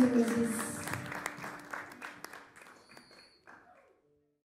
to this